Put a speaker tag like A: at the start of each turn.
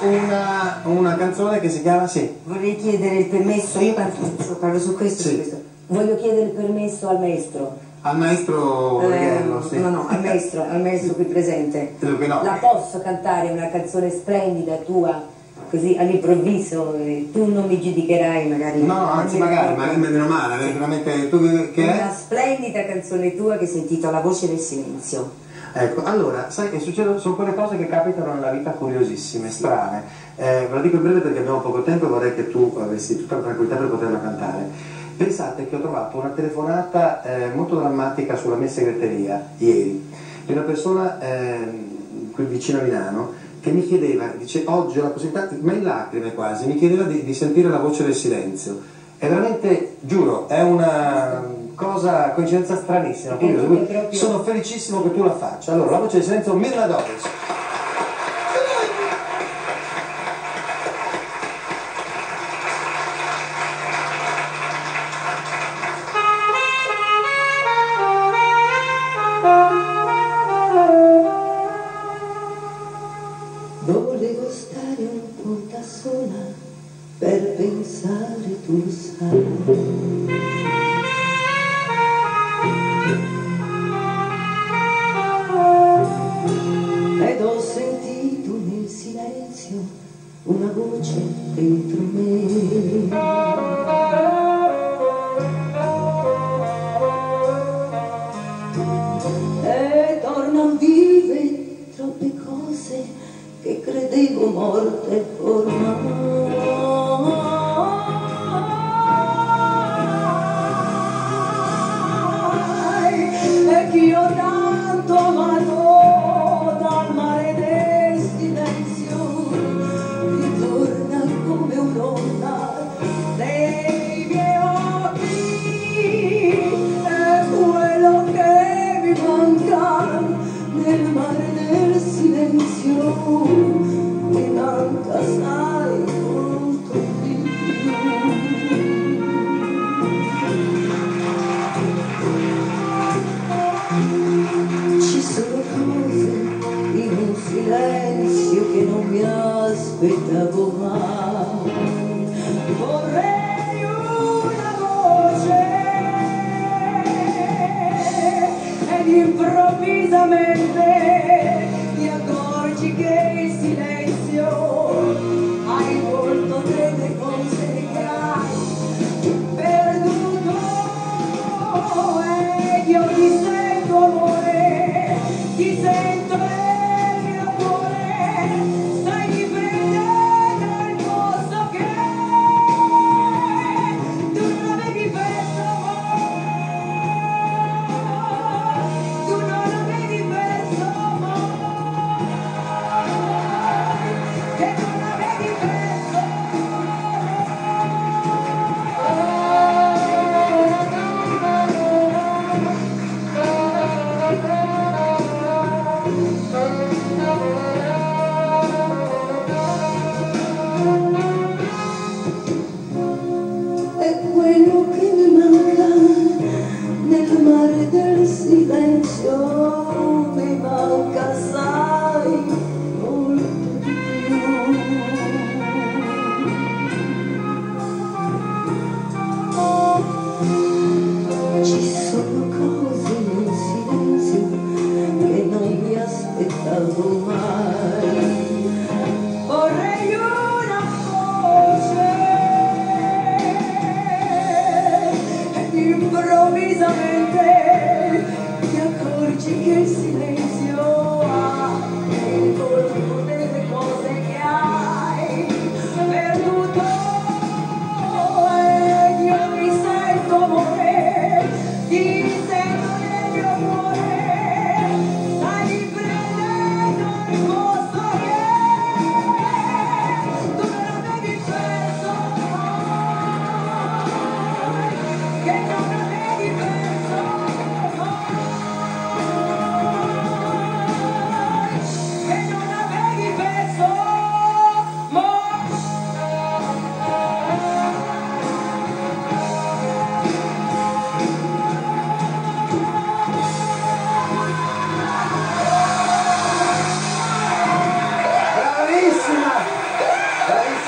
A: Una, una canzone che si chiama, sì,
B: Vorrei chiedere il permesso, io parlo, parlo su questo,
A: Sì.
B: su questo. Voglio chiedere il permesso al maestro.
A: al maestro
B: Eh,
A: Righello, sì.
B: No, no, al maestro, al maestro qui presente.
A: No.
B: La posso cantare una canzone splendida tua, così all'improvviso, e tu non mi giudicherai magari.
A: No, no, anzi magari, magari meno male, eh, veramente tu che
B: Una
A: è?
B: splendida canzone tua che si intitola La voce del silenzio.
A: Ecco, allora, sai che succedono, sono quelle cose che capitano nella vita curiosissime, strane. Eh, ve lo dico in breve perché abbiamo poco tempo e vorrei che tu avessi tutta la tranquillità per poterla cantare. Pensate che ho trovato una telefonata eh, molto drammatica sulla mia segreteria ieri di una persona ehm, qui vicino a Milano che mi chiedeva, dice oggi ho la possibilità, ma in lacrime quasi, mi chiedeva di, di sentire la voce del silenzio. È veramente, giuro, è una cosa, coincidenza stranissima. curiosa.
B: Proprio-
A: Sono felicissimo che tu la faccia. Allora, la voce del silenzio, Mirna Doris.
C: Volevo stare un po' da sola per pensare, tu sai. Una voce dentro me. E tornan vive troppe cose che credevo morte aspettavo mai. Vorrei una voce ed improvvisamente ti accorgi che il silenzio ha il volto cose che hai perduto ed io ti sento amore, ti sento recuerdo que
A: me.